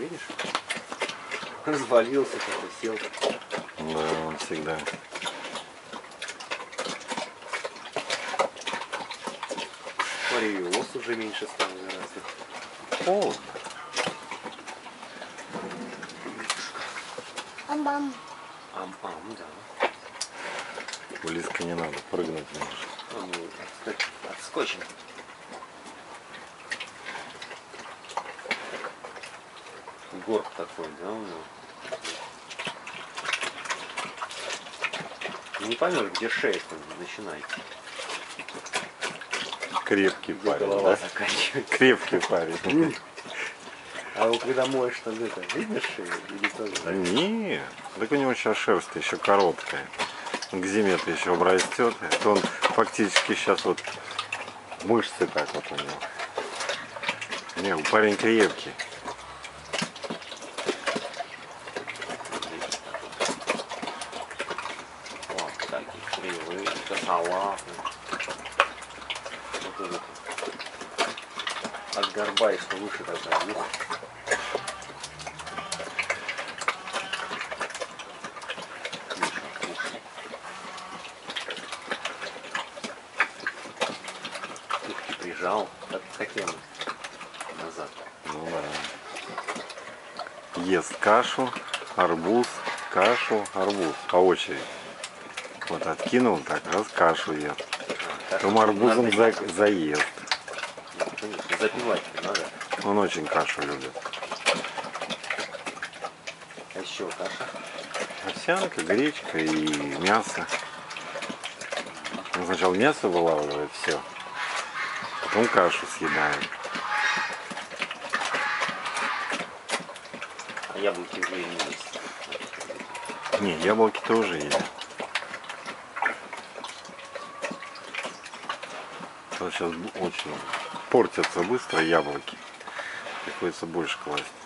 видишь? Развалился, такой сел. Да, он всегда. Смотри, и ос уже меньше стал гораздо. Холодно. Ам-бам. Ам-ам, да. Близко не надо, прыгнуть можешь. Ну, мы Горб такой, да, у него? Не поймешь, где шея начинает. Крепкий Где парень, да? заканчивается. Крепкий парень. А вот когда моешь, что это, видишь шею? Или тоже так? Не, так у него сейчас шерсть еще короткая. К зиме-то еще обрастет. Это он фактически сейчас вот мышцы так вот у него. Не, парень крепкий. Вот такие кривые, косолапые. Вот это. От горба и что выше такая. Ух. Прижал. Как хотел назад. Ну. Ест кашу, арбуз, кашу, арбуз по очереди. Вот откинул так, раз кашу ест. Потом арбузом за- заест. Ну, конечно, запивать надо. Он очень кашу любит. А еще каша. Овсянка, гречка и мясо. Он сначала мясо вылавливает все, потом кашу съедает. А яблоки уже не есть. Не, яблоки тоже едят. Сейчас очень портятся быстро яблоки. Приходится больше класть.